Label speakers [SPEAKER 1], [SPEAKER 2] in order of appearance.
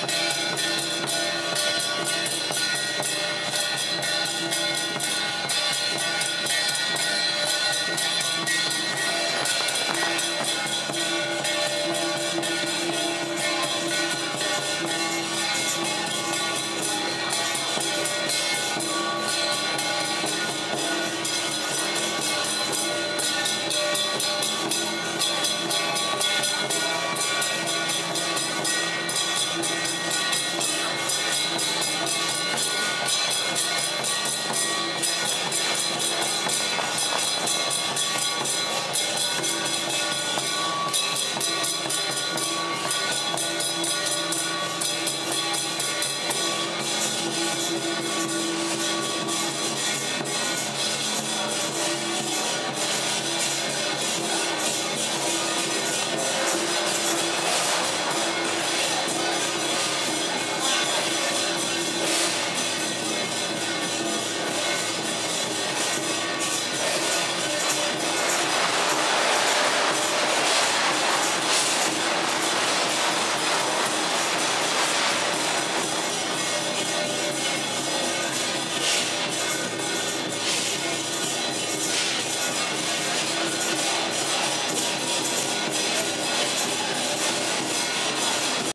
[SPEAKER 1] Thank you. you